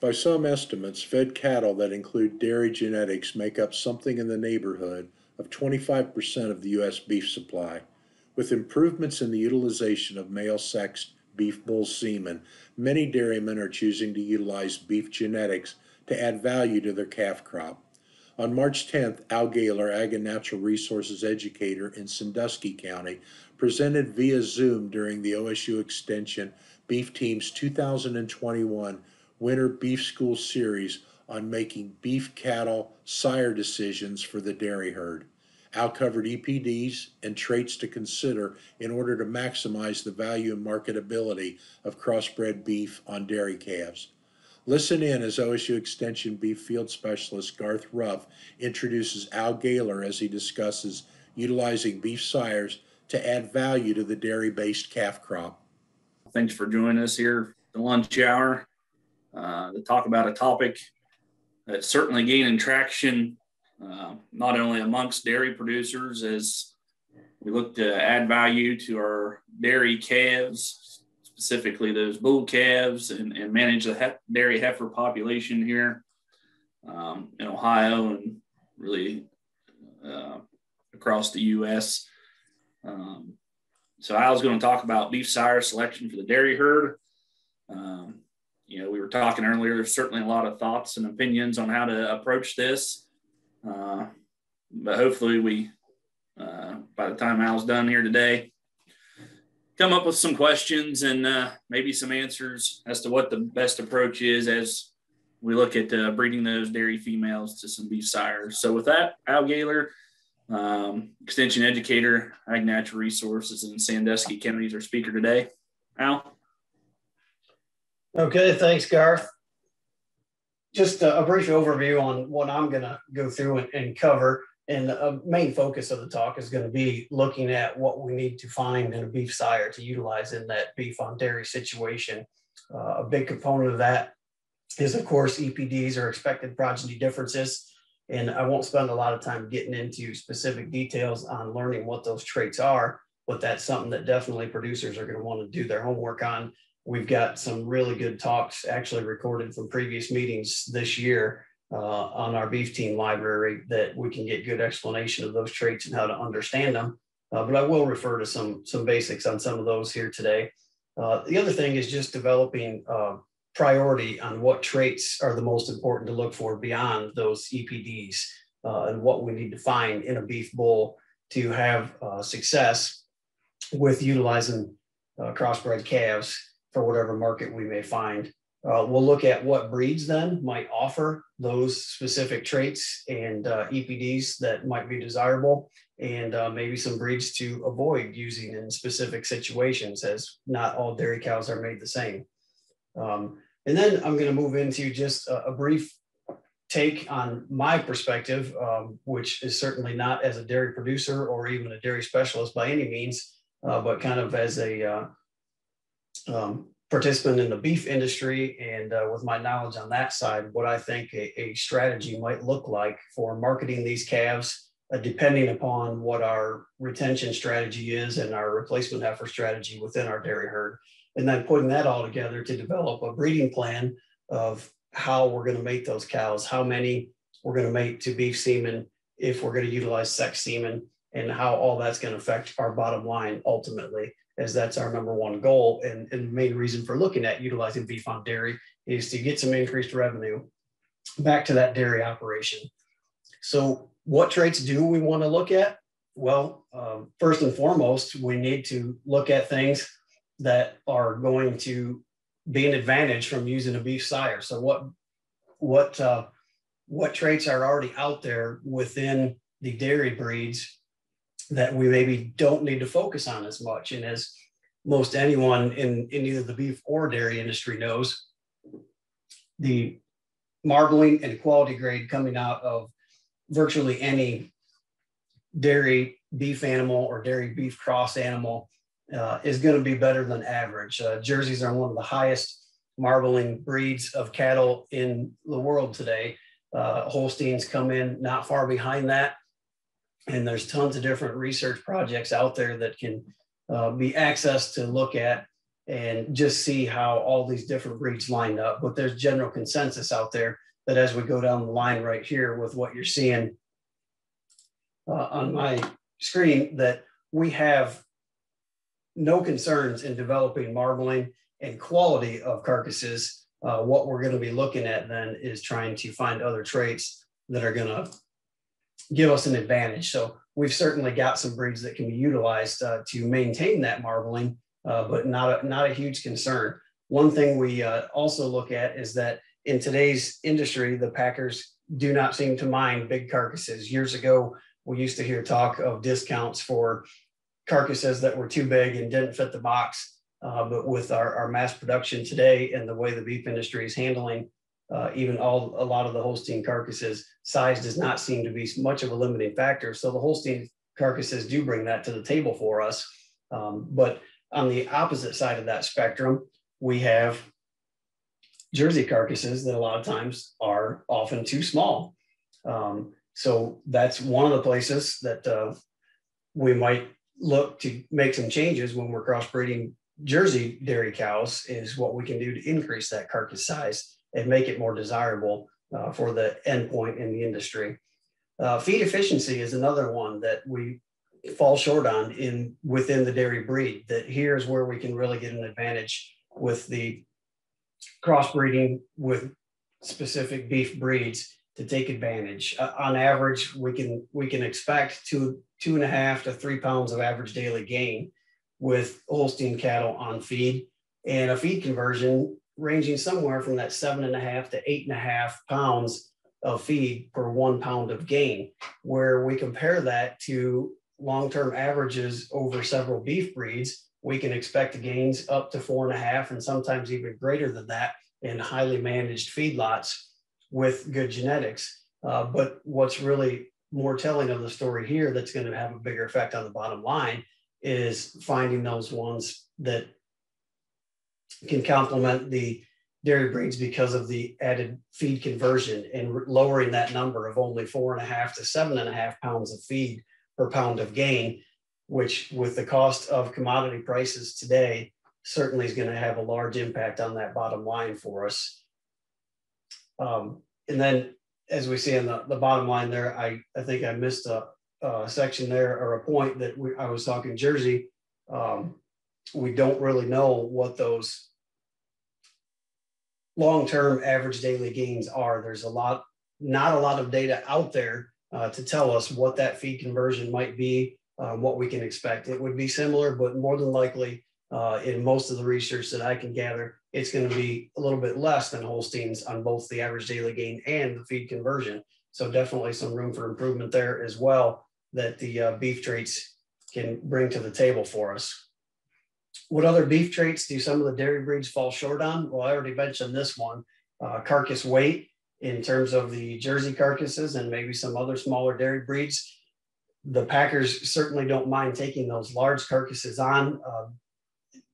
By some estimates, fed cattle that include dairy genetics make up something in the neighborhood of 25% of the U.S. beef supply. With improvements in the utilization of male sexed beef bull semen, many dairymen are choosing to utilize beef genetics to add value to their calf crop. On March 10th, Al Gahler, Ag and Natural Resources educator in Sandusky County, presented via Zoom during the OSU Extension Beef Team's 2021 Winter Beef School Series on making beef cattle sire decisions for the dairy herd. Al covered EPDs and traits to consider in order to maximize the value and marketability of crossbred beef on dairy calves. Listen in as OSU Extension Beef Field Specialist Garth Ruff introduces Al Gahler as he discusses utilizing beef sires to add value to the dairy based calf crop. Thanks for joining us here the lunch hour uh, to talk about a topic that's certainly gaining traction, uh, not only amongst dairy producers as we look to add value to our dairy calves, specifically those bull calves, and, and manage the dairy heifer population here um, in Ohio and really uh, across the U.S. Um, so I was going to talk about beef sire selection for the dairy herd. Um, you know, we were talking earlier, there's certainly a lot of thoughts and opinions on how to approach this. Uh, but hopefully, we, uh, by the time Al's done here today, come up with some questions and uh, maybe some answers as to what the best approach is as we look at uh, breeding those dairy females to some beef sires. So, with that, Al Gahler, um, extension educator, Ag Natural Resources in Sandusky County, is our speaker today. Al? Okay, thanks, Garth. Just a, brief overview on what I'm going to go through and, and cover. And the main focus of the talk is going to be looking at what we need to find in a beef sire to utilize in that beef on dairy situation. Uh, a big component of that is, of course, EPDs or expected progeny differences. And I won't spend a lot of time getting into specific details on learning what those traits are, but that's something that definitely producers are going to want to do their homework on We've got some really good talks actually recorded from previous meetings this year uh, on our beef team library that we can get good explanation of those traits and how to understand them. Uh, but I will refer to some, some basics on some of those here today. Uh, the other thing is just developing uh, priority on what traits are the most important to look for beyond those EPDs uh, and what we need to find in a beef bull to have uh, success with utilizing crossbred calves for whatever market we may find. Uh, we'll look at what breeds then might offer those specific traits and uh, EPDs that might be desirable, and uh, maybe some breeds to avoid using in specific situations, as not all dairy cows are made the same. Um, and then I'm going to move into just a, a, brief take on my perspective, um, which is certainly not as a dairy producer or even a dairy specialist by any means, uh, but kind of as a uh, um, participant in the beef industry and uh, with my knowledge on that side, what I think a, a strategy might look like for marketing these calves, uh, depending upon what our retention strategy is and our replacement heifer strategy within our dairy herd. And then putting that all together to develop a breeding plan of how we're going to mate those cows, how many we're going to mate to beef semen, if we're going to utilize sex semen, and how all that's going to affect our bottom line ultimately as that's our number one goal. And, and main reason for looking at utilizing beef on dairy is to get some increased revenue back to that dairy operation. So, what traits do we want to look at? Well, um, first and foremost, we need to look at things that are going to be an advantage from using a beef sire. So, what what uh, what traits are already out there within the dairy breeds that we maybe don't need to focus on as much. And as most anyone in, in either the beef or dairy industry knows, the marbling and quality grade coming out of virtually any dairy beef animal or dairy beef cross animal uh, is going to be better than average. Uh, Jerseys are one of the highest marbling breeds of cattle in the world today. Uh, Holsteins come in not far behind that and there's tons of different research projects out there that can uh, be accessed to look at and just see how all these different breeds lined up. But there's general consensus out there that as we go down the line right here with what you're seeing uh, on my screen, that we have no concerns in developing marbling and quality of carcasses. Uh, what we're going to be looking at then is trying to find other traits that are going to give us an advantage. So we've certainly got some breeds that can be utilized uh, to maintain that marbling, uh, but not a, not a huge concern. One thing we uh, also look at is that in today's industry, the packers do not seem to mind big carcasses. Years ago, we used to hear talk of discounts for carcasses that were too big and didn't fit the box. Uh, but with our, our mass production today and the way the beef industry is handling uh, even all a lot of the Holstein carcasses, size does not seem to be much of a limiting factor. So the Holstein carcasses do bring that to the table for us. Um, but on the opposite side of that spectrum, we have Jersey carcasses that a lot of times are often too small. Um, so that's one of the places that uh, we might look to make some changes when we're crossbreeding Jersey dairy cows is what we can do to increase that carcass size and make it more desirable uh, for the endpoint in the industry. Uh, feed efficiency is another one that we fall short on in within the dairy breed. That here's where we can really get an advantage with the crossbreeding with specific beef breeds to take advantage. Uh, on average, we can we can expect two two and a half to three pounds of average daily gain with Holstein cattle on feed, and a feed conversion ranging somewhere from that seven and a half to eight and a half pounds of feed per one pound of gain. Where we compare that to long-term averages over several beef breeds, we can expect gains up to four and a half and sometimes even greater than that in highly managed feedlots with good genetics. Uh, but what's really more telling of the story here that's going to have a bigger effect on the bottom line is finding those ones that can complement the dairy breeds because of the added feed conversion and lowering that number of only four and a half to seven and a half pounds of feed per pound of gain, which with the cost of commodity prices today, certainly is going to have a large impact on that bottom line for us. Um, and then as we see in the, the bottom line there, I, I think I missed a, a section there or a point that we, I was talking Jersey. Um, we don't really know what those long-term average daily gains are. There's a lot, not a lot of data out there uh, to tell us what that feed conversion might be, uh, what we can expect. It would be similar, but more than likely, uh, in most of the research that I can gather, it's going to be a little bit less than Holsteins on both the average daily gain and the feed conversion. So definitely some room for improvement there as well that the uh, beef traits can bring to the table for us. What other beef traits do some of the dairy breeds fall short on? Well, I already mentioned this one, uh, carcass weight in terms of the Jersey carcasses and maybe some other smaller dairy breeds. The packers certainly don't mind taking those large carcasses on. Uh,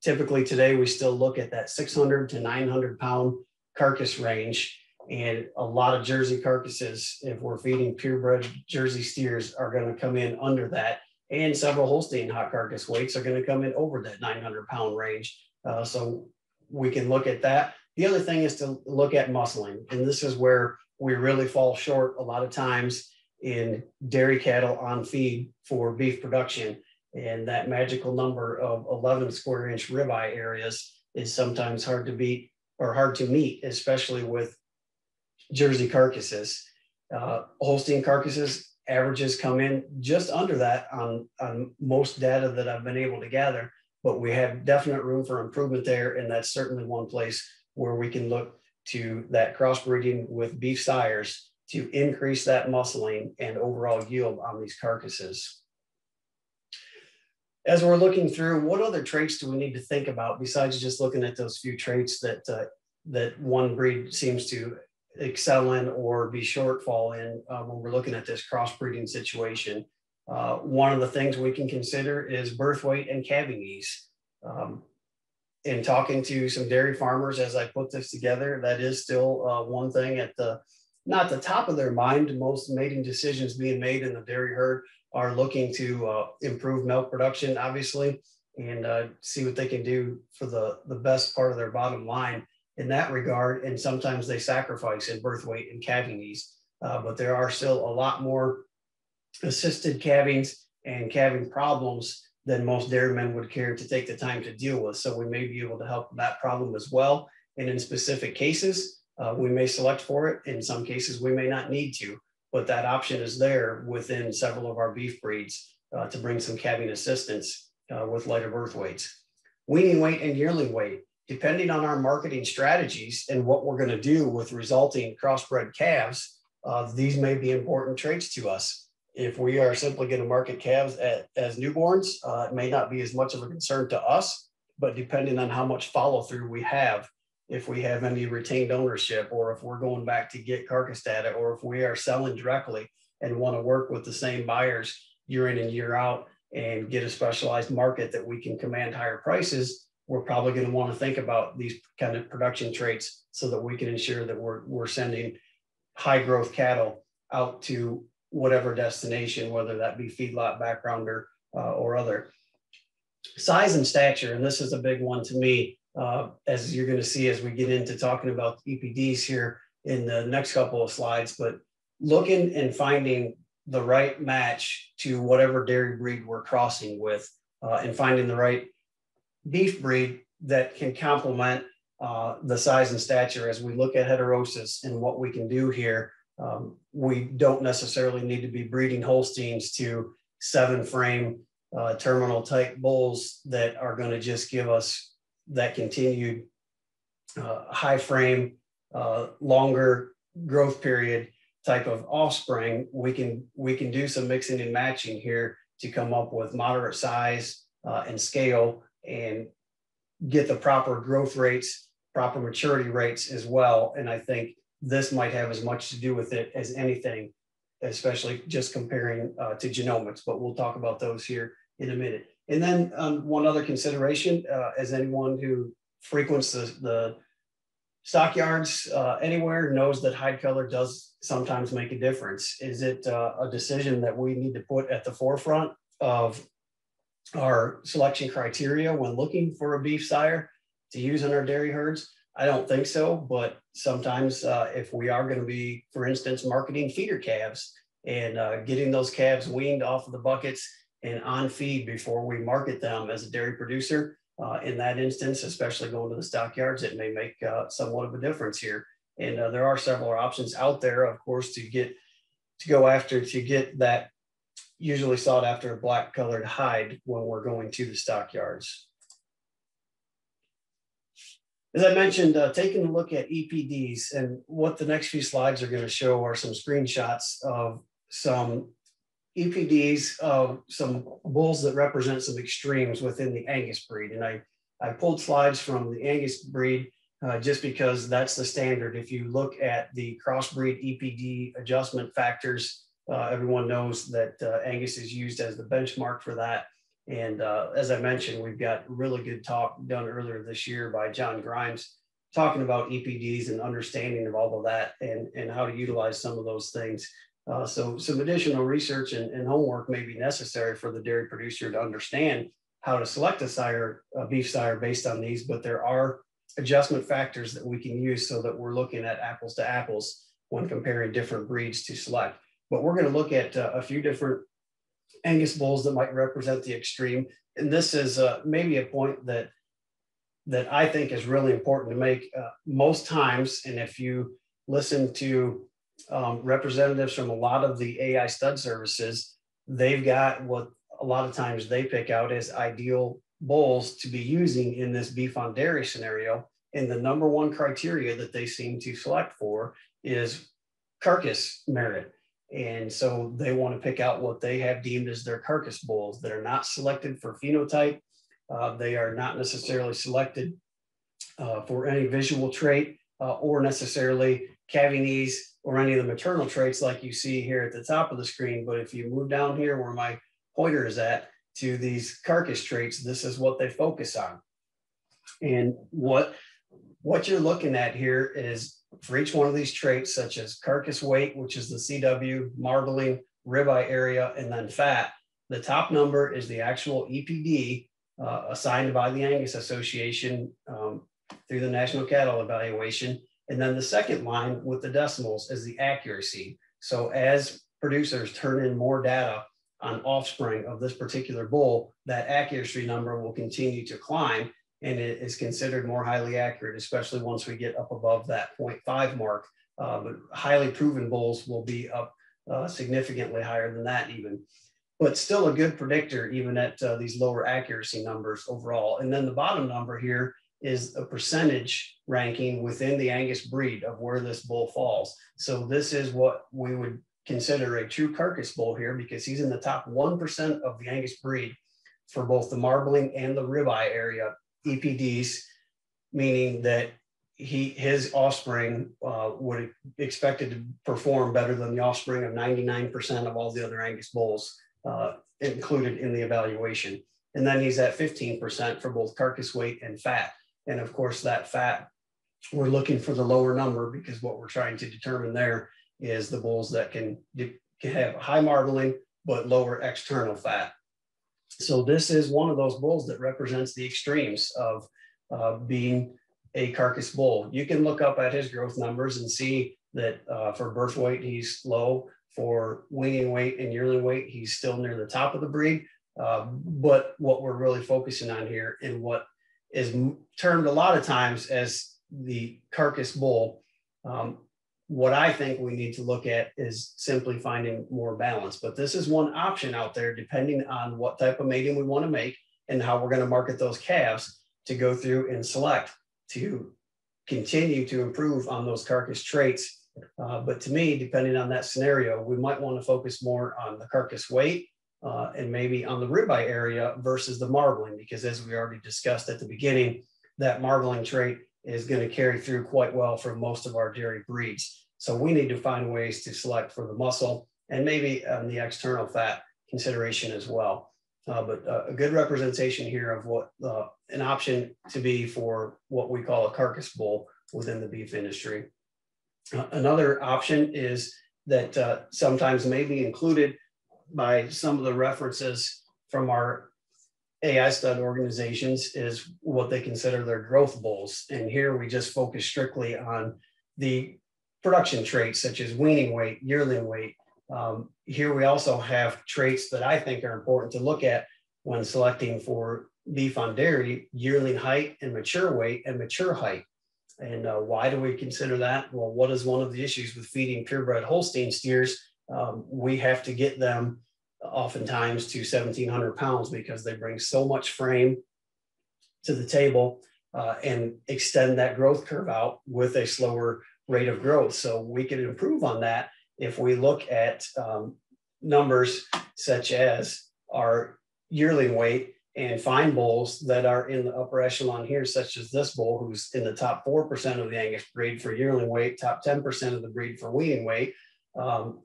typically today, we still look at that 600 to 900 pound carcass range. And a lot of Jersey carcasses, if we're feeding purebred Jersey steers, are going to come in under that and several Holstein hot carcass weights are going to come in over that 900 pound range. Uh, so we can look at that. The other thing is to look at muscling, and this is where we really fall short a lot of times in dairy cattle on feed for beef production. And that magical number of 11 square inch ribeye areas is sometimes hard to beat or hard to meet, especially with Jersey carcasses. Uh, Holstein carcasses averages come in just under that on, on most data that I've been able to gather, but we have definite room for improvement there. And that's certainly one place where we can look to that crossbreeding with beef sires to increase that muscling and overall yield on these carcasses. As we're looking through, what other traits do we need to think about besides just looking at those few traits that uh, that one breed seems to excel in or be shortfall in uh, when we're looking at this crossbreeding situation. Uh, one of the things we can consider is birth weight and calving ease. Um, in talking to some dairy farmers as I put this together, that is still uh, one thing at the not the top of their mind. Most mating decisions being made in the dairy herd are looking to uh, improve milk production, obviously, and uh, see what they can do for the, the best part of their bottom line in that regard. And sometimes they sacrifice in birth weight and calving ease. Uh, but there are still a lot more assisted calvings and calving problems than most dairymen would care to take the time to deal with. So we may be able to help that problem as well. And in specific cases, uh, we may select for it. In some cases, we may not need to, but that option is there within several of our beef breeds uh, to bring some calving assistance uh, with lighter birth weights. Weaning weight and yearling weight, depending on our marketing strategies and what we're going to do with resulting crossbred calves, uh, these may be important traits to us. If we are simply going to market calves at, as newborns, uh, it may not be as much of a concern to us, but depending on how much follow through we have, if we have any retained ownership, or if we're going back to get carcass data, or if we are selling directly and want to work with the same buyers year in and year out and get a specialized market that we can command higher prices, we're probably going to want to think about these kind of production traits so that we can ensure that we're, we're sending high growth cattle out to whatever destination, whether that be feedlot backgrounder uh, or other. Size and stature, and this is a big one to me, uh, as you're going to see as we get into talking about EPDs here in the next couple of slides, but looking and finding the right match to whatever dairy breed we're crossing with uh, and finding the right beef breed that can complement uh, the size and stature as we look at heterosis and what we can do here um, we don't necessarily need to be breeding Holsteins to seven frame uh, terminal type bulls that are going to just give us that continued uh, high frame, uh, longer growth period type of offspring. We can we can do some mixing and matching here to come up with moderate size uh, and scale and get the proper growth rates, proper maturity rates as well. And I think this might have as much to do with it as anything, especially just comparing uh, to genomics, but we'll talk about those here in a minute. And then um, one other consideration, uh, as anyone who frequents the, the stockyards uh, anywhere knows that hide color does sometimes make a difference. Is it uh, a decision that we need to put at the forefront of our selection criteria when looking for a beef sire to use in our dairy herds? I don't think so, but sometimes uh, if we are going to be, for instance, marketing feeder calves and uh, getting those calves weaned off of the buckets and on feed before we market them as a dairy producer, uh, in that instance, especially going to the stockyards, it may make uh, somewhat of a difference here. And uh, there are several options out there, of course, to get to go after to get that usually sought after a black colored hide when we're going to the stockyards. As I mentioned, uh, taking a look at EPDs and what the next few slides are going to show are some screenshots of some EPDs of some bulls that represent some extremes within the Angus breed. And I, I pulled slides from the Angus breed uh, just because that's the standard. If you look at the crossbreed EPD adjustment factors, uh, everyone knows that uh, Angus is used as the benchmark for that. And uh, as I mentioned, we've got really good talk done earlier this year by John Grimes talking about EPDs and understanding of all of that and, and how to utilize some of those things. Uh, so some additional research and, and, homework may be necessary for the dairy producer to understand how to select a sire, a beef sire based on these, but there are adjustment factors that we can use so that we're looking at apples to apples when comparing different breeds to select. But we're going to look at uh, a few different Angus bulls that might represent the extreme. And this is uh, maybe a point that that I think is really important to make. Uh, most times, and if you listen to um, representatives from a lot of the AI stud services, they've got what a lot of times they pick out as ideal bulls to be using in this beef on dairy scenario. And the number one criteria that they seem to select for is carcass merit. And so they want to pick out what they have deemed as their carcass bulls that are not selected for phenotype. Uh, they are not necessarily selected uh, for any visual trait uh, or necessarily calving ease or any of the maternal traits like you see here at the top of the screen. But if you move down here where my pointer is at to these carcass traits, this is what they focus on. And what, what you're looking at here is for each one of these traits, such as carcass weight, which is the CW, marbling, ribeye area, and then fat, the top number is the actual EPD uh, assigned by the Angus Association um, through the National Cattle Evaluation. And then the second line with the decimals is the accuracy. So as producers turn in more data on offspring of this particular bull, that accuracy number will continue to climb and it is considered more highly accurate, especially once we get up above that 0.5 mark. But highly proven bulls will be up uh, significantly higher than that even. But still a good predictor even at uh, these lower accuracy numbers overall. And then the bottom number here is a percentage ranking within the Angus breed of where this bull falls. So this is what we would consider a true carcass bull here because he's in the top 1% of the Angus breed for both the marbling and the ribeye area EPDs, meaning that he his offspring uh, would expected to perform better than the offspring of 99% of all the other Angus bulls uh, included in the evaluation. And then he's at 15% for both carcass weight and fat. And of course, that fat, we're looking for the lower number because what we're trying to determine there is the bulls that can, can have high marbling but lower external fat. So this is one of those bulls that represents the extremes of uh, being a carcass bull. You can look up at his growth numbers and see that uh, for birth weight, he's low. For weaning weight and yearling weight, he's still near the top of the breed. Uh, but what we're really focusing on here and what is termed a lot of times as the carcass bull um, what I think we need to look at is simply finding more balance. But this is one option out there, depending on what type of mating we want to make and how we're going to market those calves to go through and select to continue to improve on those carcass traits. Uh, but to me, depending on that scenario, we might want to focus more on the carcass weight uh, and maybe on the ribeye area versus the marbling, because as we already discussed at the beginning, that marbling trait is going to carry through quite well for most of our dairy breeds. So we need to find ways to select for the muscle and maybe um, the external fat consideration as well. Uh, but uh, a good representation here of what uh, an option to be for what we call a carcass bull within the beef industry. Uh, another option is that uh, sometimes may be included by some of the references from our AI stud organizations is what they consider their growth bulls. And here we just focus strictly on the production traits such as weaning weight, yearling weight. Um, here we also have traits that I think are important to look at when selecting for beef on dairy, yearling height and mature weight and mature height. And uh, why do we consider that? Well, what is one of the issues with feeding purebred Holstein steers? Um, we have to get them oftentimes to 1700 pounds because they bring so much frame to the table uh, and extend that growth curve out with a slower rate of growth. So we can improve on that if we look at um, numbers such as our yearling weight and fine bulls that are in the upper echelon here, such as this bull, who's in the top 4% of the Angus breed for yearling weight, top 10% of the breed for weaning weight. Um,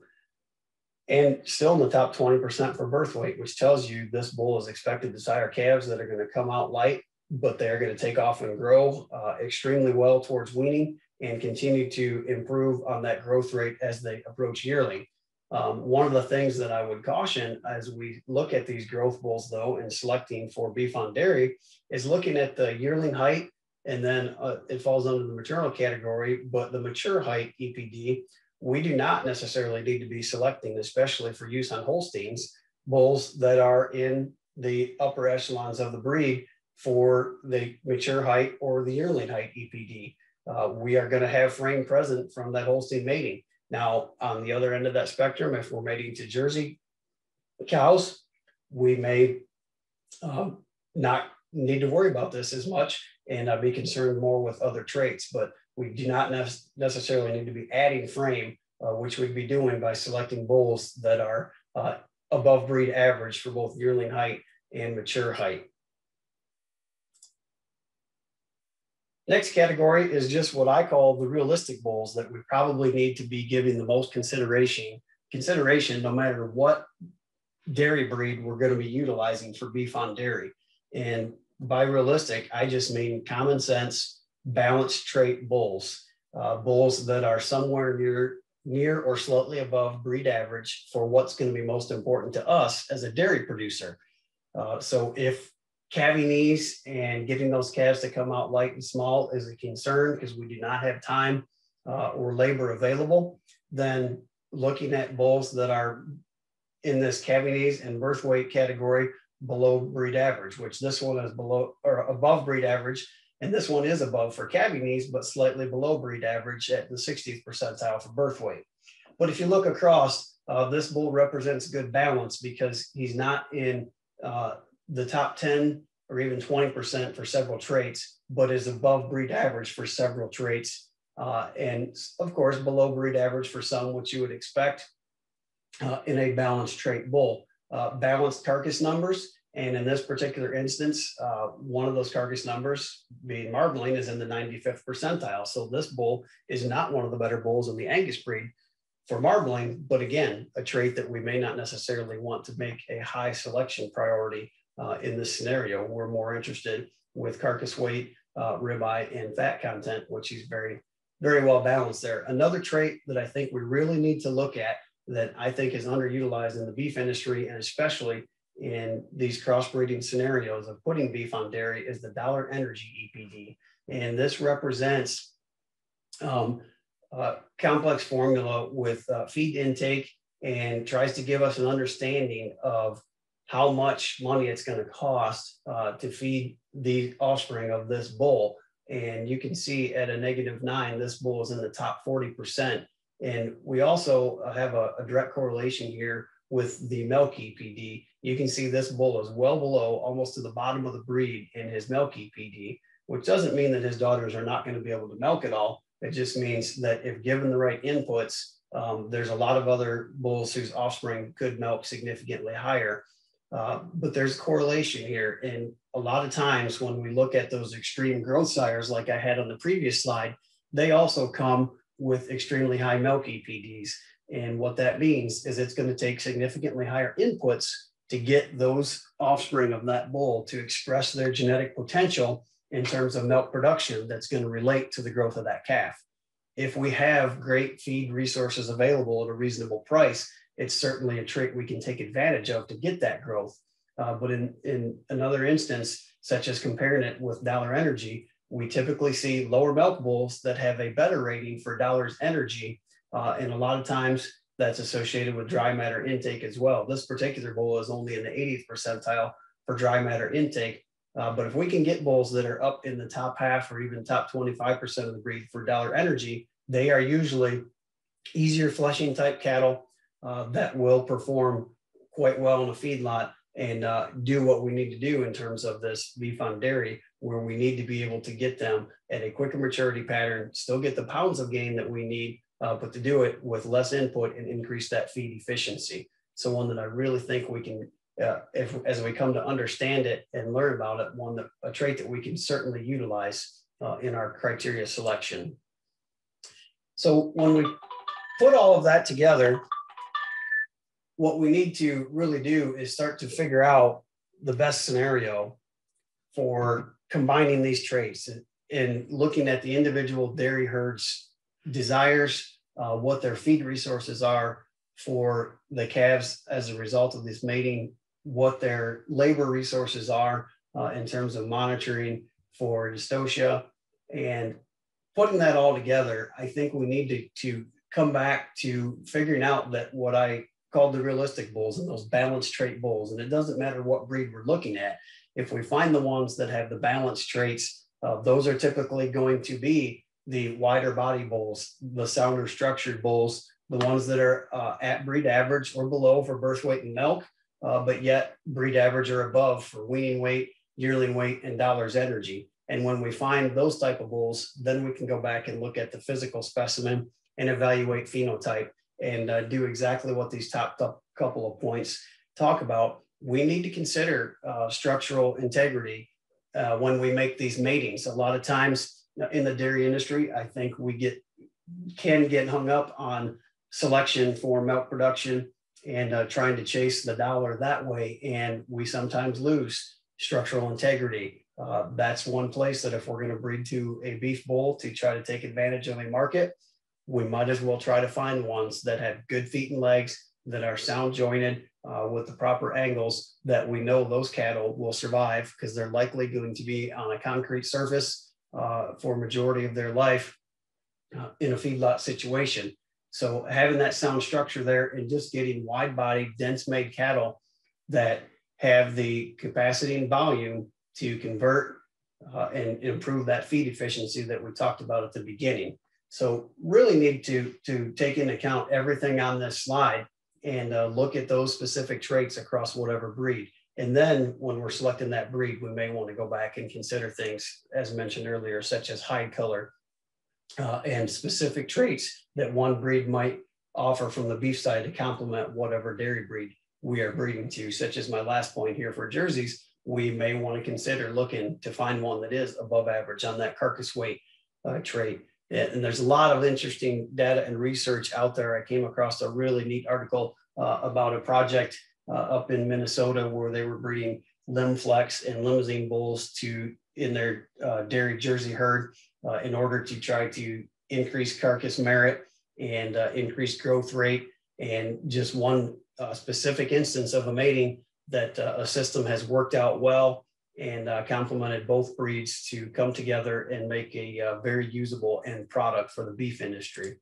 and still in the top 20% for birth weight, which tells you this bull is expected to sire calves that are going to come out light, but they're going to take off and grow uh, extremely well towards weaning and continue to improve on that growth rate as they approach yearling. Um, one of the things that I would caution as we look at these growth bulls, though, and selecting for beef on dairy, is looking at the yearling height, and then uh, it falls under the maternal category, but the mature height EPD we do not necessarily need to be selecting, especially for use on Holsteins, bulls that are in the upper echelons of the breed for the mature height or the yearling height EPD. Uh, we are going to have frame present from that Holstein mating. Now, on the other end of that spectrum, if we're mating to Jersey cows, we may um, not need to worry about this as much and uh, be concerned more with other traits. But we do not ne necessarily need to be adding frame, uh, which we'd be doing by selecting bulls that are uh, above breed average for both yearling height and mature height. Next category is just what I call the realistic bulls that we probably need to be giving the most consideration, consideration no matter what dairy breed we're going to be utilizing for beef on dairy. And by realistic, I just mean common sense, balanced trait bulls, uh, bulls that are somewhere near near or slightly above breed average for what's going to be most important to us as a dairy producer. Uh, so if calving and getting those calves to come out light and small is a concern because we do not have time uh, or labor available, then looking at bulls that are in this calving and birth weight category below breed average, which this one is below or above breed average. And this one is above for calving ease, but slightly below breed average at the 60th percentile for birth weight. But if you look across, uh, this bull represents good balance because he's not in uh, the top 10 or even 20% for several traits, but is above breed average for several traits. Uh, and of course, below breed average for some, which you would expect uh, in a balanced trait bull. Uh, balanced carcass numbers, and in this particular instance, uh, one of those carcass numbers being marbling is in the 95th percentile. So this bull is not one of the better bulls in the Angus breed for marbling, but again, a trait that we may not necessarily want to make a high selection priority uh, in this scenario. We're more interested with carcass weight, uh, ribeye, and fat content, which is very, very well balanced there. Another trait that I think we really need to look at that I think is underutilized in the beef industry, and especially in these crossbreeding scenarios of putting beef on dairy, is the dollar energy EPD. And this represents um, a complex formula with uh, feed intake and tries to give us an understanding of how much money it's going to cost uh, to feed the offspring of this bull. And you can see at a negative nine, this bull is in the top 40%. And we also have a, a direct correlation here with the milk EPD. You can see this bull is well below, almost to the bottom of the breed in his milk EPD, which doesn't mean that his daughters are not going to be able to milk at all. It just means that if given the right inputs, um, there's a lot of other bulls whose offspring could milk significantly higher. Uh, but there's correlation here. And a lot of times when we look at those extreme growth sires, like I had on the previous slide, they also come with extremely high milk EPDs. And what that means is it's going to take significantly higher inputs to get those offspring of that bull to express their genetic potential in terms of milk production that's going to relate to the growth of that calf. If we have great feed resources available at a reasonable price, it's certainly a trait we can take advantage of to get that growth. Uh, but in, in another instance, such as comparing it with dollar energy, we typically see lower milk bulls that have a better rating for dollars energy. Uh, and a lot of times that's associated with dry matter intake as well. This particular bull is only in the 80th percentile for dry matter intake. Uh, but if we can get bulls that are up in the top half or even top 25% of the breed for dollar energy, they are usually easier flushing type cattle uh, that will perform quite well in a feedlot and uh, do what we need to do in terms of this beef on dairy, where we need to be able to get them at a quicker maturity pattern, still get the pounds of gain that we need, uh, but to do it with less input and increase that feed efficiency. So one that I really think we can, uh, if as we come to understand it and learn about it, one that a trait that we can certainly utilize uh, in our criteria selection. So when we put all of that together, what we need to really do is start to figure out the best scenario for combining these traits and, and looking at the individual dairy herds desires uh, what their feed resources are for the calves as a result of this mating what their labor resources are uh, in terms of monitoring for dystocia and putting that all together i think we need to, to come back to figuring out that what i called the realistic bulls and those balanced trait bulls. And it doesn't matter what breed we're looking at. If we find the ones that have the balanced traits, uh, those are typically going to be the wider body bulls, the sounder structured bulls, the ones that are uh, at breed average or below for birth weight and milk, uh, but yet breed average or above for weaning weight, yearling weight, and dollars energy. And when we find those type of bulls, then we can go back and look at the physical specimen and evaluate phenotype and uh, do exactly what these top couple of points talk about. We need to consider uh, structural integrity uh, when we make these matings. A lot of times in the dairy industry, I think we get can get hung up on selection for milk production and uh, trying to chase the dollar that way, and we sometimes lose structural integrity. Uh, that's one place that if we're going to breed to a beef bull to try to take advantage of a market, we might as well try to find ones that have good feet and legs, that are sound jointed uh, with the proper angles that we know those cattle will survive because they're likely going to be on a concrete surface uh, for majority of their life uh, in a feedlot situation. So having that sound structure there and just getting wide bodied, dense made cattle that have the capacity and volume to convert uh, and improve that feed efficiency that we talked about at the beginning. So really need to, to take into account everything on this slide and uh, look at those specific traits across whatever breed. And then when we're selecting that breed, we may want to go back and consider things, as mentioned earlier, such as hide color uh, and specific traits that one breed might offer from the beef side to complement whatever dairy breed we are breeding to, such as my last point here for jerseys. We may want to consider looking to find one that is above average on that carcass weight uh, trait. And there's a lot of interesting data and research out there. I came across a really neat article uh, about a project uh, up in Minnesota where they were breeding Lim-Flex and Limousin bulls to in their uh, dairy Jersey herd uh, in order to try to increase carcass merit and uh, increase growth rate. And just one uh, specific instance of a mating that a system has worked out well and uh, complemented both breeds to come together and make a uh, very usable end product for the beef industry.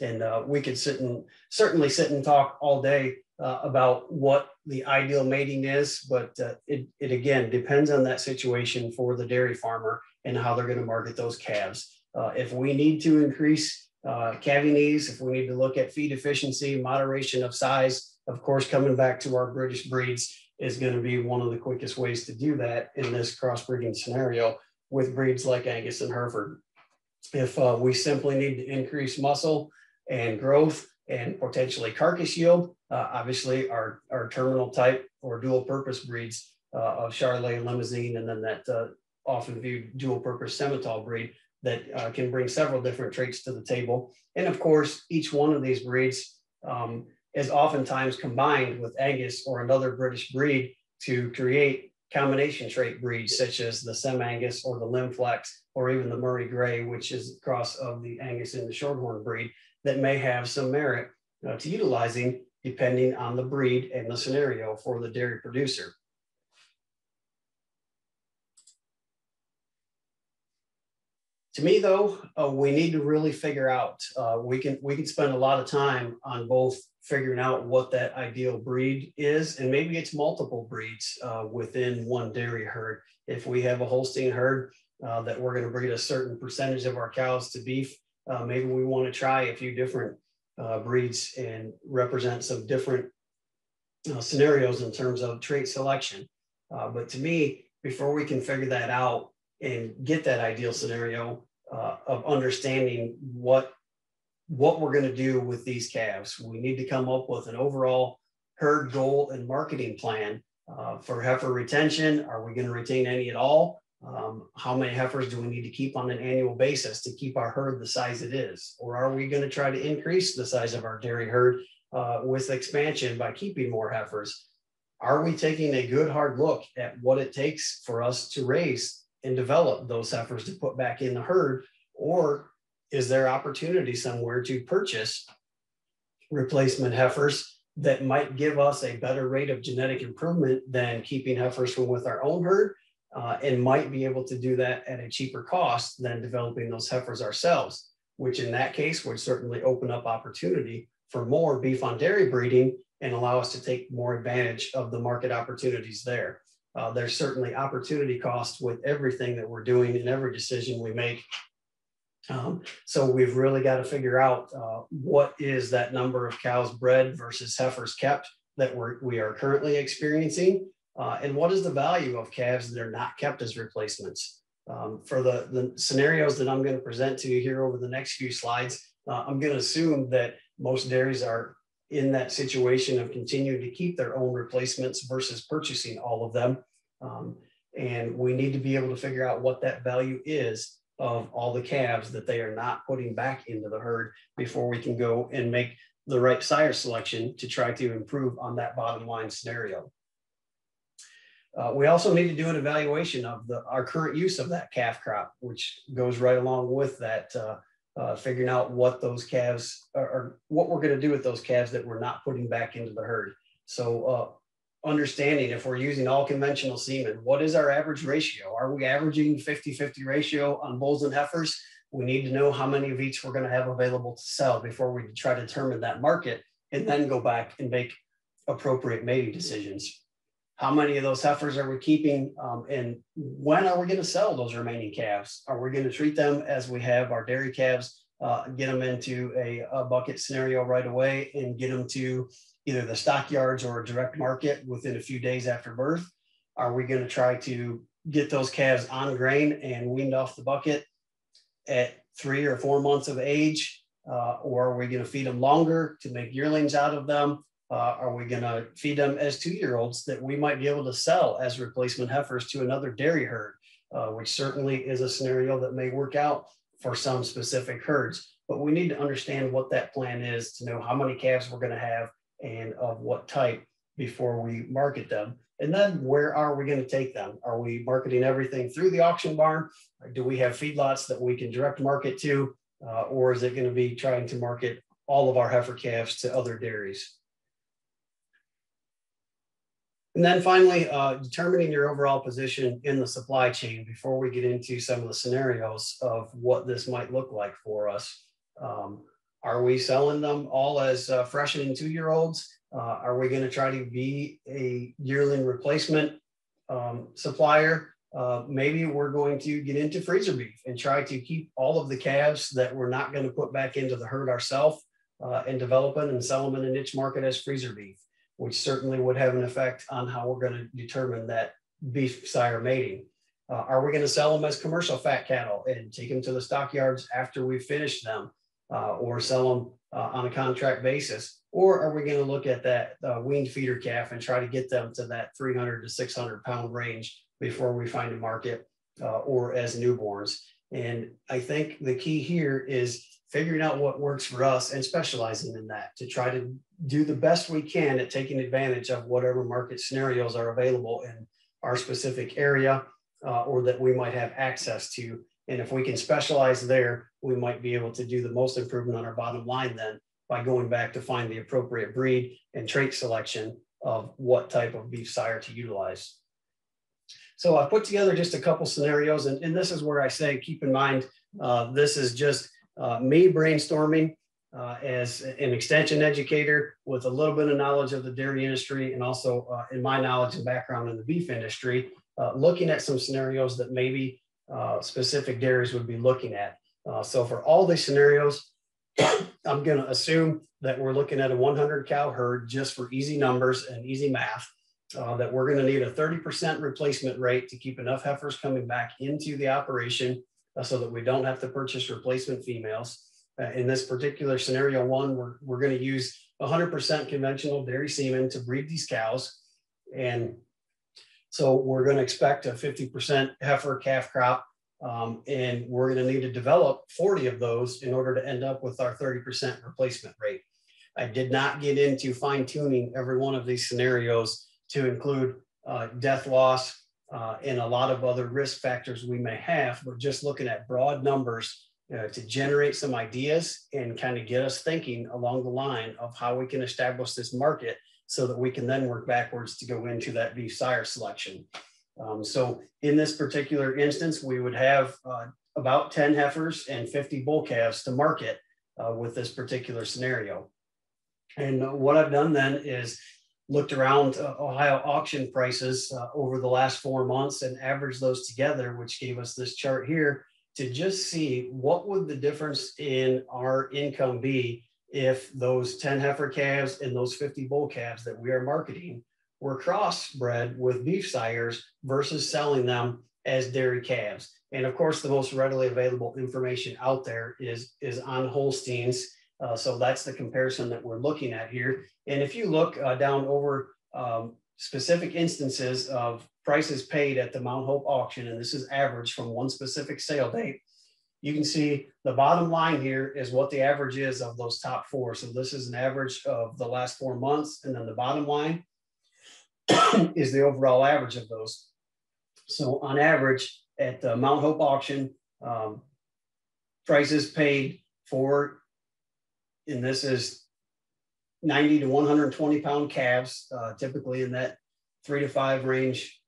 And uh, we could sit and certainly sit and talk all day uh, about what the ideal mating is, but uh, it, it again depends on that situation for the dairy farmer and how they're going to market those calves. Uh, if we need to increase calving ease, if we need to look at feed efficiency, moderation of size, of course, coming back to our British breeds, is going to be one of the quickest ways to do that in this crossbreeding scenario with breeds like Angus and Hereford. If uh, we simply need to increase muscle and growth and potentially carcass yield, uh, obviously our, our terminal type or dual purpose breeds uh, of Charolais and Limousin, and then that uh, often viewed dual purpose Simmental breed that uh, can bring several different traits to the table. And of course, each one of these breeds um, is oftentimes combined with Angus or another British breed to create combination trait breeds such as the SimAngus or the Lim-Flex or even the Murray Grey, which is a cross of the Angus and the Shorthorn breed that may have some merit uh, to utilizing depending on the breed and the scenario for the dairy producer. to me though uh, we need to really figure out uh, we can we can spend a lot of time on both figuring out what that ideal breed is and maybe it's multiple breeds uh, within one dairy herd if we have a holstein herd uh, that we're going to breed a certain percentage of our cows to beef uh, maybe we want to try a few different uh, breeds and represent some different scenarios in terms of trait selection but to me before we can figure that out and get that ideal scenario uh, of understanding what what we're going to do with these calves. We need to come up with an overall herd goal and marketing plan uh, for heifer retention. Are we going to retain any at all? Um, how many heifers do we need to keep on an annual basis to keep our herd the size it is? Or are we going to try to increase the size of our dairy herd uh, with expansion by keeping more heifers? Are we taking a good hard look at what it takes for us to raise and develop those heifers to put back in the herd? Or is there opportunity somewhere to purchase replacement heifers that might give us a better rate of genetic improvement than keeping heifers from with our own herd uh, and might be able to do that at a cheaper cost than developing those heifers ourselves, which in that case would certainly open up opportunity for more beef on dairy breeding and allow us to take more advantage of the market opportunities there. Uh, there's certainly opportunity cost with everything that we're doing and every decision we make. Um, so we've really got to figure out uh, what is that number of cows bred versus heifers kept that we're, we are currently experiencing, uh, and what is the value of calves that are not kept as replacements. Um, for the, the scenarios that I'm going to present to you here over the next few slides, uh, I'm going to assume that most dairies are in that situation of continuing to keep their own replacements versus purchasing all of them. Um, and we need to be able to figure out what that value is of all the calves that they are not putting back into the herd before we can go and make the right sire selection to try to improve on that bottom line scenario. Uh, we also need to do an evaluation of the, our current use of that calf crop, which goes right along with that uh, uh, figuring out what those calves are, what we're going to do with those calves that we're not putting back into the herd. So, uh, understanding if we're using all conventional semen, what is our average ratio? Are we averaging 50 50 ratio on bulls and heifers? We need to know how many of each we're going to have available to sell before we try to determine that market and then go back and make appropriate mating decisions. How many of those heifers are we keeping? Um, and when are we going to sell those remaining calves? Are we going to treat them as we have our dairy calves, uh, get them into a, a bucket scenario right away and get them to either the stockyards or a direct market within a few days after birth? Are we going to try to get those calves on grain and weaned off the bucket at three or four months of age? Uh, or are we going to feed them longer to make yearlings out of them? Uh, are we going to feed them as two year olds that we might be able to sell as replacement heifers to another dairy herd, uh, which certainly is a scenario that may work out for some specific herds. But we need to understand what that plan is to know how many calves we're going to have and of what type before we market them. And then where are we going to take them? Are we marketing everything through the auction barn? Do we have feedlots that we can direct market to? Uh, or is it going to be trying to market all of our heifer calves to other dairies? And then finally, uh, determining your overall position in the supply chain before we get into some of the scenarios of what this might look like for us. Um, are we selling them all as uh, fresh and two year olds? Uh, are we going to try to be a yearling replacement um, supplier? Uh, maybe we're going to get into freezer beef and try to keep all of the calves that we're not going to put back into the herd ourselves uh, and develop them and sell them in a niche market as freezer beef which certainly would have an effect on how we're going to determine that beef sire mating. Uh, are we going to sell them as commercial fat cattle and take them to the stockyards after we finish them uh, or sell them uh, on a contract basis? Or are we going to look at that uh, weaned feeder calf and try to get them to that 300 to 600 pound range before we find a market uh, or as newborns? And I think the key here is figuring out what works for us and specializing in that to try to do the best we can at taking advantage of whatever market scenarios are available in our specific area uh, or that we might have access to. And if we can specialize there, we might be able to do the most improvement on our bottom line then by going back to find the appropriate breed and trait selection of what type of beef sire to utilize. So I put together just a couple scenarios, and, and this is where I say keep in mind uh, this is just uh, me brainstorming uh, as an extension educator with a little bit of knowledge of the dairy industry and also uh, in my knowledge and background in the beef industry, uh, looking at some scenarios that maybe uh, specific dairies would be looking at. Uh, so for all these scenarios, I'm going to assume that we're looking at a 100 cow herd just for easy numbers and easy math. Uh, that we're going to need a 30% replacement rate to keep enough heifers coming back into the operation so that we don't have to purchase replacement females. Uh, in this particular scenario one, we're, we're going to use 100% conventional dairy semen to breed these cows. And so we're going to expect a 50% heifer calf crop. Um, and we're going to need to develop 40 of those in order to end up with our 30% replacement rate. I did not get into fine tuning every one of these scenarios to include uh, death loss, uh, and a lot of other risk factors we may have. But just looking at broad numbers uh, to generate some ideas and kind of get us thinking along the line of how we can establish this market so that we can then work backwards to go into that beef sire selection. Um, so in this particular instance, we would have uh, about 10 heifers and 50 bull calves to market uh, with this particular scenario. And what I've done then is looked around uh, Ohio auction prices uh, over the last four months and averaged those together, which gave us this chart here to just see what would the difference in our income be if those 10 heifer calves and those 50 bull calves that we are marketing were crossbred with beef sires versus selling them as dairy calves. And of course, the most readily available information out there is, is on Holsteins uh, so that's the comparison that we're looking at here. And if you look uh, down over um, specific instances of prices paid at the Mount Hope auction, and this is average from one specific sale date, you can see the bottom line here is what the average is of those top four. So this is an average of the last four months. And then the bottom line is the overall average of those. So on average at the Mount Hope auction, um, prices paid for, and this is 90 to 120 pound calves, uh, typically in that three to five range,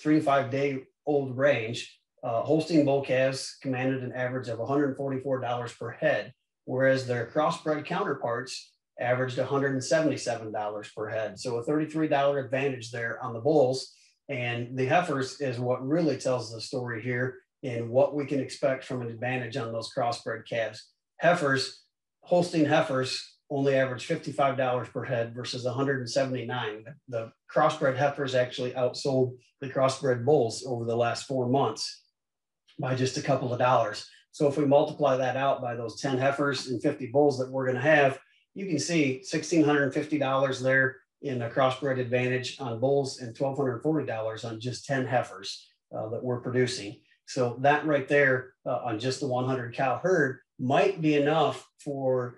three to five day old range. Uh, Holstein bull calves commanded an average of $144 per head, whereas their crossbred counterparts averaged $177 per head. So a $33 advantage there on the bulls. And the heifers is what really tells the story here and what we can expect from an advantage on those crossbred calves. Heifers, Holstein heifers only average $55 per head versus 179. The crossbred heifers actually outsold the crossbred bulls over the last four months by just a couple of dollars. So if we multiply that out by those 10 heifers and 50 bulls that we're going to have, you can see $1,650 there in a crossbred advantage on bulls and $1,240 on just 10 heifers uh, that we're producing. So that right there uh, on just the 100 cow herd might be enough for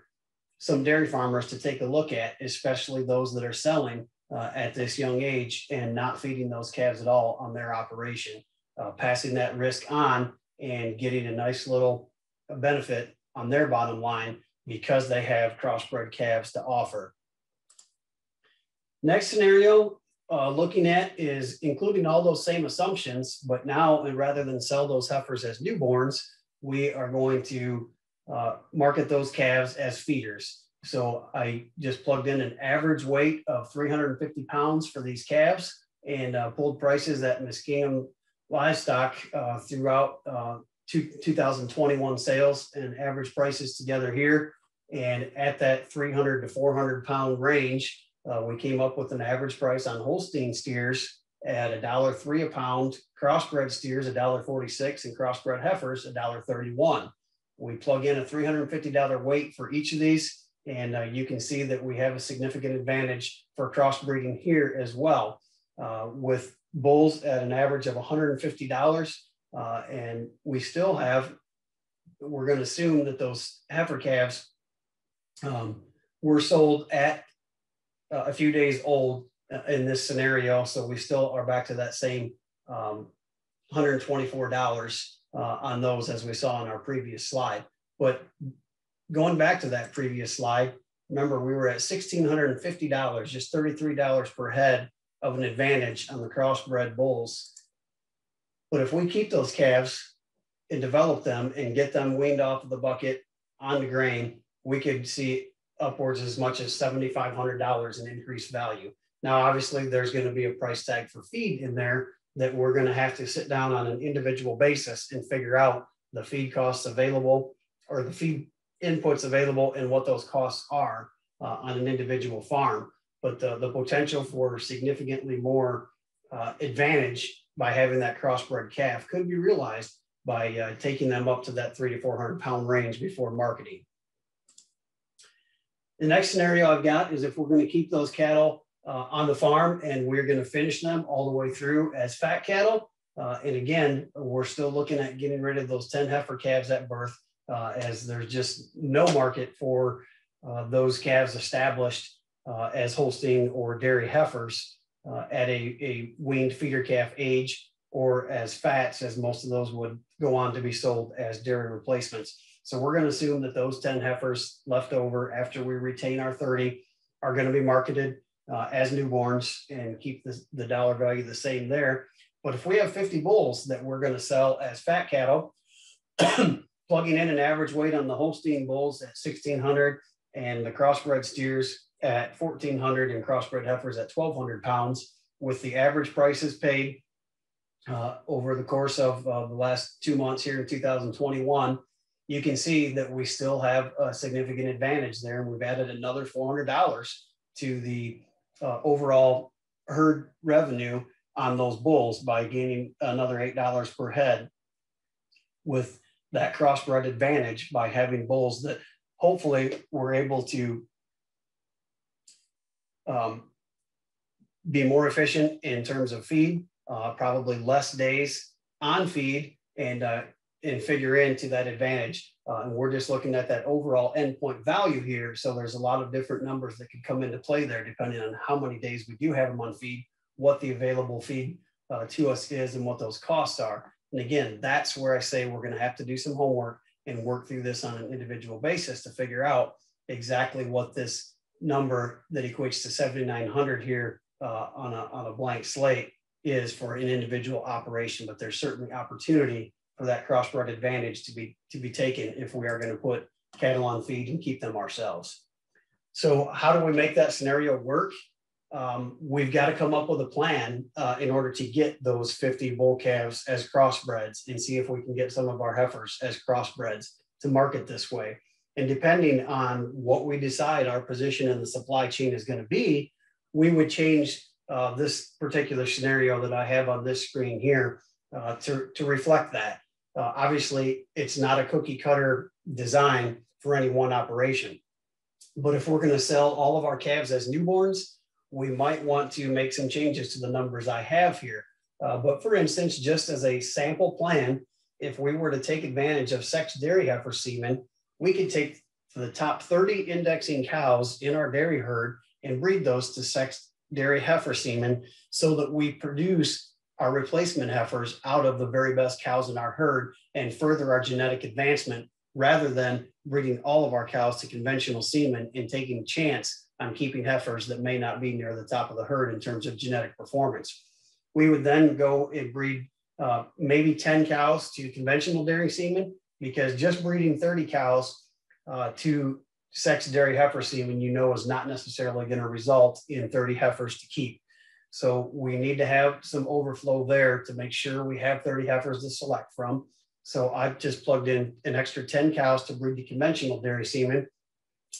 some dairy farmers to take a look at, especially those that are selling uh, at this young age and not feeding those calves at all on their operation, uh, passing that risk on and getting a nice little benefit on their bottom line because they have crossbred calves to offer. Next scenario, uh, looking at is including all those same assumptions, but now and rather than sell those heifers as newborns, we are going to uh, market those calves as feeders. So I just plugged in an average weight of 350 pounds for these calves and uh, pulled prices at Muskingum livestock uh, throughout uh, two, 2021 sales and average prices together here. And at that 300 to 400 pound range, uh, we came up with an average price on Holstein steers at a dollar three a pound, crossbred steers a dollar 46, and crossbred heifers a dollar 31. We plug in a $350 weight for each of these, and uh, you can see that we have a significant advantage for crossbreeding here as well. Uh, with bulls at an average of $150, uh, and we still have, we're going to assume that those heifer calves um, were sold at uh, a few days old uh, in this scenario. So we still are back to that same um, $124 uh, on those as we saw in our previous slide. But going back to that previous slide, remember we were at $1,650, just $33 per head of an advantage on the crossbred bulls. But if we keep those calves and develop them and get them weaned off of the bucket on the grain, we could see upwards as much as $7,500 in increased value. Now, obviously, there's going to be a price tag for feed in there that we're going to have to sit down on an individual basis and figure out the feed costs available or the feed inputs available and what those costs are uh, on an individual farm. But the, the potential for significantly more uh, advantage by having that crossbred calf could be realized by uh, taking them up to that three to 400 pound range before marketing. The next scenario I've got is if we're going to keep those cattle uh, on the farm and we're going to finish them all the way through as fat cattle. Uh, and again, we're still looking at getting rid of those 10 heifer calves at birth uh, as there's just no market for uh, those calves established uh, as Holstein or dairy heifers uh, at a, a weaned feeder calf age or as fats, as most of those would go on to be sold as dairy replacements. So we're going to assume that those 10 heifers left over after we retain our 30 are going to be marketed uh, as newborns and keep the, the dollar value the same there. But if we have 50 bulls that we're going to sell as fat cattle, plugging in an average weight on the Holstein bulls at 1600 and the crossbred steers at 1400 and crossbred heifers at 1200 pounds, with the average prices paid uh, over the course of uh, the last two months here in 2021, you can see that we still have a significant advantage there. And we've added another $400 to the uh, overall herd revenue on those bulls by gaining another $8 per head with that crossbred advantage by having bulls that hopefully we're able to um, be more efficient in terms of feed, uh, probably less days on feed and uh, and figure into that advantage. Uh, and we're just looking at that overall endpoint value here. So there's a lot of different numbers that could come into play there, depending on how many days we do have them on feed, what the available feed uh, to us is, and what those costs are. And again, that's where I say we're going to have to do some homework and work through this on an individual basis to figure out exactly what this number that equates to 7,900 here uh, on, a, on a blank slate is for an individual operation, but there's certainly opportunity for that crossbred advantage to be to be taken if we are going to put cattle on feed and keep them ourselves. So how do we make that scenario work? Um, we've got to come up with a plan uh, in order to get those 50 bull calves as crossbreds and see if we can get some of our heifers as crossbreds to market this way. And depending on what we decide our position in the supply chain is going to be, we would change uh, this particular scenario that I have on this screen here uh, to, to reflect that. Uh, obviously, it's not a cookie cutter design for any one operation. But if we're going to sell all of our calves as newborns, we might want to make some changes to the numbers I have here. Uh, but for instance, just as a sample plan, if we were to take advantage of sex dairy heifer semen, we could take the top 30 indexing cows in our dairy herd and breed those to sex dairy heifer semen so that we produce our replacement heifers out of the very best cows in our herd and further our genetic advancement rather than breeding all of our cows to conventional semen and taking a chance on keeping heifers that may not be near the top of the herd in terms of genetic performance. We would then go and breed uh, maybe 10 cows to conventional dairy semen because just breeding 30 cows uh, to sex dairy heifer semen, you know, is not necessarily going to result in 30 heifers to keep. So we need to have some overflow there to make sure we have 30 heifers to select from. So I've just plugged in an extra 10 cows to breed the conventional dairy semen.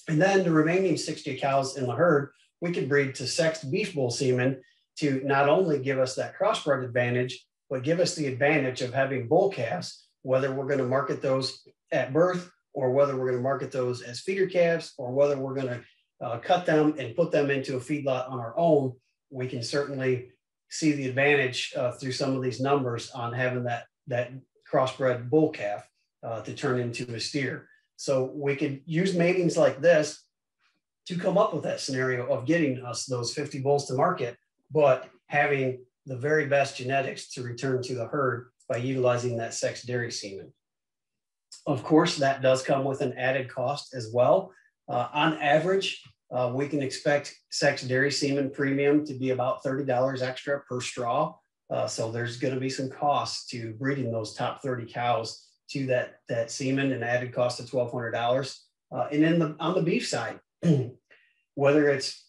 And then the remaining 60 cows in the herd, we could breed to sexed beef bull semen to not only give us that crossbred advantage, but give us the advantage of having bull calves, whether we're going to market those at birth or whether we're going to market those as feeder calves or whether we're going to uh, cut them and put them into a feedlot on our own we can certainly see the advantage uh, through some of these numbers on having that that crossbred bull calf uh, to turn into a steer. So we could use matings like this to come up with that scenario of getting us those 50 bulls to market, but having the very best genetics to return to the herd by utilizing that sex dairy semen. Of course, that does come with an added cost as well. Uh, on average, uh, we can expect sex dairy semen premium to be about $30 extra per straw. Uh, so there's going to be some costs to breeding those top 30 cows to that, that semen and added cost of $1,200. Uh, and then the, on the beef side, whether it's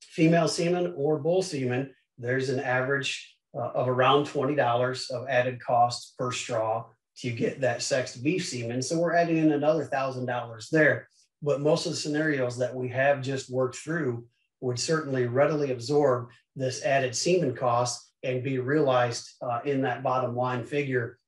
female semen or bull semen, there's an average uh, of around $20 of added cost per straw to get that sexed beef semen. So we're adding in another $1,000 there. But most of the scenarios that we have just worked through would certainly readily absorb this added semen cost and be realized uh, in that bottom line figure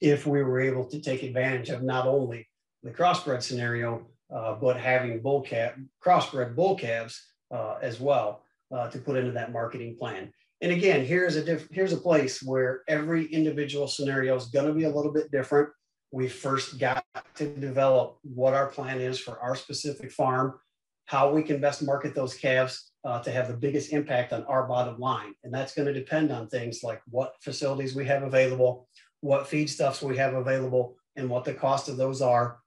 if we were able to take advantage of not only the crossbred scenario, uh, but having bull calf, crossbred bull calves uh, as well uh, to put into that marketing plan. And again, here's a diff- here's a place where every individual scenario is going to be a little bit different we first got to develop what our plan is for our specific farm, how we can best market those calves uh, to have the biggest impact on our bottom line. And that's going to depend on things like what facilities we have available, what feedstuffs we have available, and what the cost of those are.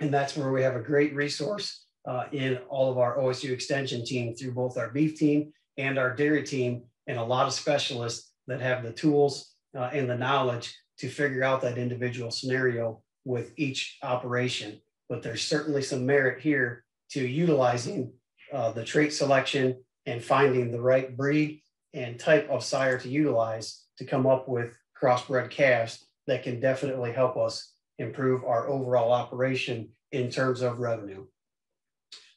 And that's where we have a great resource uh, in all of our OSU extension team through both our beef team and our dairy team, and a lot of specialists that have the tools uh, and the knowledge to figure out that individual scenario with each operation. But there's certainly some merit here to utilizing uh, the trait selection and finding the right breed and type of sire to utilize to come up with crossbred calves that can definitely help us improve our overall operation in terms of revenue.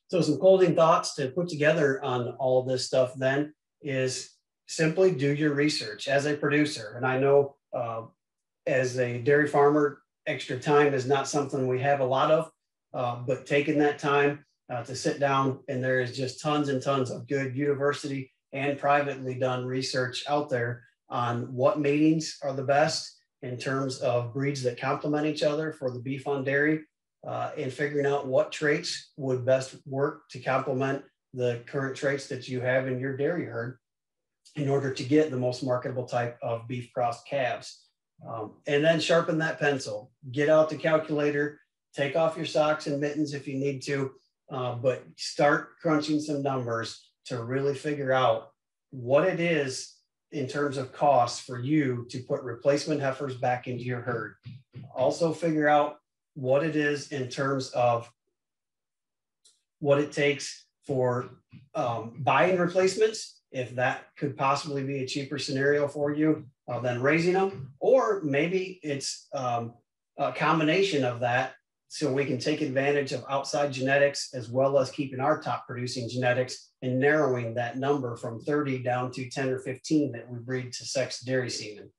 So some closing thoughts to put together on all of this stuff then is simply do your research as a producer. And I know uh, as a dairy farmer, extra time is not something we have a lot of, uh, but taking that time uh, to sit down and there is just tons and tons of good university and privately done research out there on what matings are the best in terms of breeds that complement each other for the beef on dairy uh, and figuring out what traits would best work to complement the current traits that you have in your dairy herd in order to get the most marketable type of beef crossed calves. Um, and then sharpen that pencil, get out the calculator, take off your socks and mittens if you need to, uh, but start crunching some numbers to really figure out what it is in terms of costs for you to put replacement heifers back into your herd. Also figure out what it is in terms of what it takes for um, buying replacements, if that could possibly be a cheaper scenario for you uh, than raising them, or maybe it's um, a combination of that so we can take advantage of outside genetics as well as keeping our top producing genetics and narrowing that number from 30 down to 10 or 15 that we breed to sex dairy semen.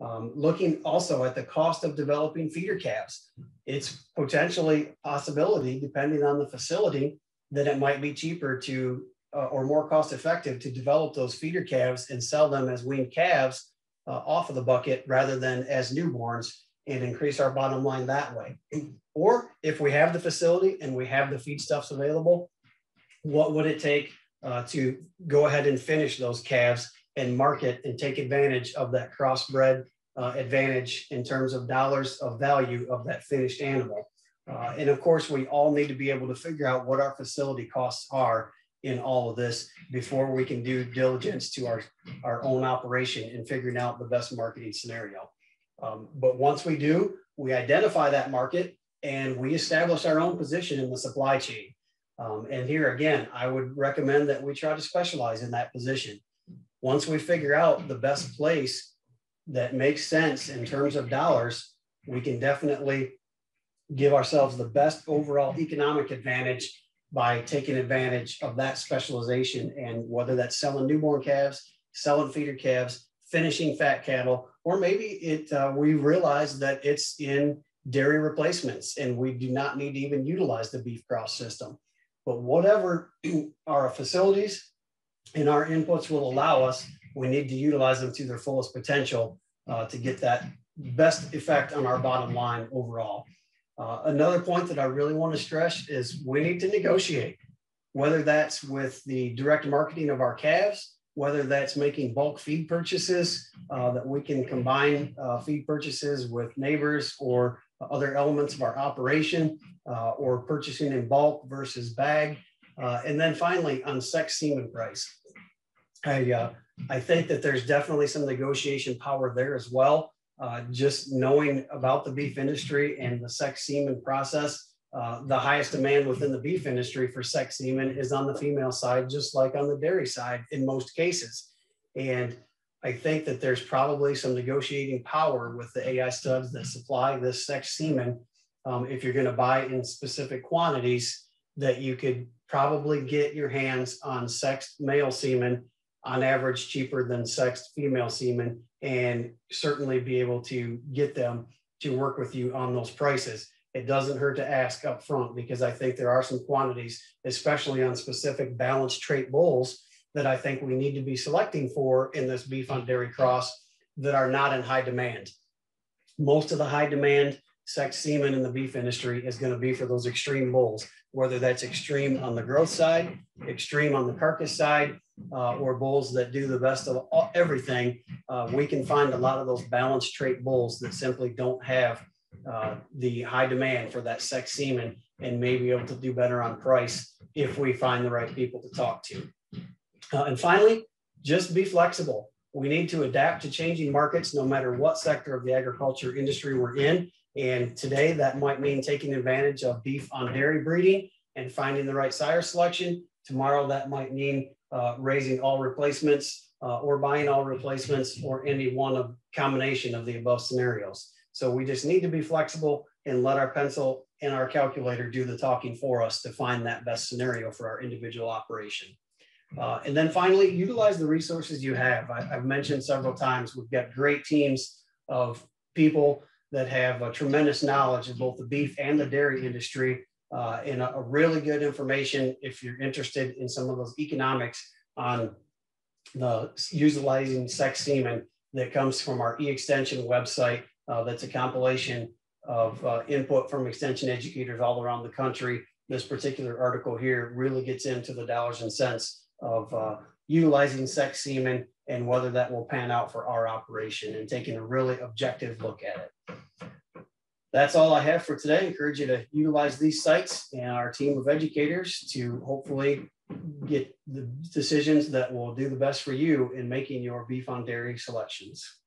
Um, looking also at the cost of developing feeder calves, it's potentially possibility, depending on the facility, that it might be cheaper to uh, or more cost effective to develop those feeder calves and sell them as weaned calves uh, off of the bucket rather than as newborns and increase our bottom line that way. Or if we have the facility and we have the feedstuffs available, what would it take uh, to go ahead and finish those calves and market and take advantage of that crossbred uh, advantage in terms of dollars of value of that finished animal? Uh, and of course, we all need to be able to figure out what our facility costs are in all of this before we can do diligence to our, our own operation and figuring out the best marketing scenario. Um, but once we do, we identify that market and we establish our own position in the supply chain. Um, and here again, I would recommend that we try to specialize in that position. Once we figure out the best place that makes sense in terms of dollars, we can definitely give ourselves the best overall economic advantage by taking advantage of that specialization and whether that's selling newborn calves, selling feeder calves, finishing fat cattle, or maybe it uh, we realize that it's in dairy replacements and we do not need to even utilize the beef cross system. But whatever our facilities and our inputs will allow us, we need to utilize them to their fullest potential uh, to get that best effect on our bottom line overall. Uh, another point that I really want to stress is we need to negotiate, whether that's with the direct marketing of our calves, whether that's making bulk feed purchases uh, that we can combine uh, feed purchases with neighbors or other elements of our operation, uh, or purchasing in bulk versus bag. Uh, and then finally, on sex semen price. I, I think that there's definitely some negotiation power there as well. Uh, just knowing about the beef industry and the sex semen process, uh, the highest demand within the beef industry for sex semen is on the female side, just like on the dairy side in most cases. And I think that there's probably some negotiating power with the AI studs that supply this sex semen. Um, if you're going to buy in specific quantities, that you could probably get your hands on sexed male semen on average cheaper than sexed female semen and certainly be able to get them to work with you on those prices. It doesn't hurt to ask up front because I think there are some quantities, especially on specific balanced trait bulls, that I think we need to be selecting for in this beef on dairy cross that are not in high demand. Most of the high demand sex semen in the beef industry is going to be for those extreme bulls, whether that's extreme on the growth side, extreme on the carcass side, uh, or bulls that do the best of all, everything. Uh, we can find a lot of those balanced trait bulls that simply don't have uh, the high demand for that sex semen and may be able to do better on price if we find the right people to talk to. Uh, and finally, just be flexible. We need to adapt to changing markets no matter what sector of the agriculture industry we're in. And today that might mean taking advantage of beef on dairy breeding and finding the right sire selection. Tomorrow that might mean uh, raising all replacements uh, or buying all replacements or any one of combination of the above scenarios. So we just need to be flexible and let our pencil and our calculator do the talking for us to find that best scenario for our individual operation. Uh, and then finally, utilize the resources you have. I, have mentioned several times, we've got great teams of people that have a tremendous knowledge of both the beef and the dairy industry uh, and a, a, really good information if you're interested in some of those economics on the utilizing sex semen that comes from our e-extension website. Uh, that's a compilation of uh, input from extension educators all around the country. This particular article here really gets into the dollars and cents of uh, utilizing sex semen and whether that will pan out for our operation and taking a really objective look at it. That's all I have for today. I encourage you to utilize these sites and our team of educators to hopefully get the decisions that will do the best for you in making your beef on dairy selections.